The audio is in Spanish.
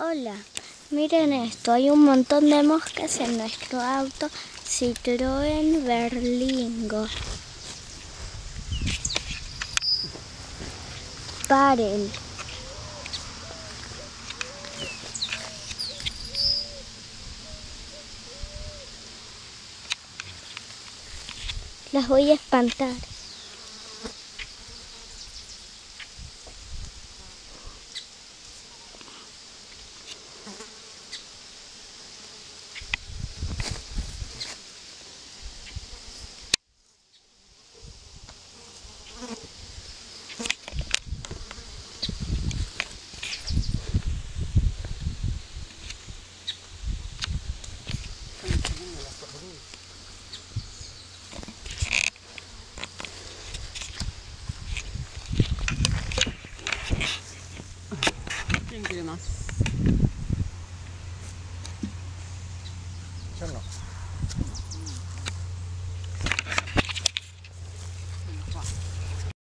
Hola, miren esto, hay un montón de moscas en nuestro auto Citroën Berlingo. Paren. Las voy a espantar. ン入れます。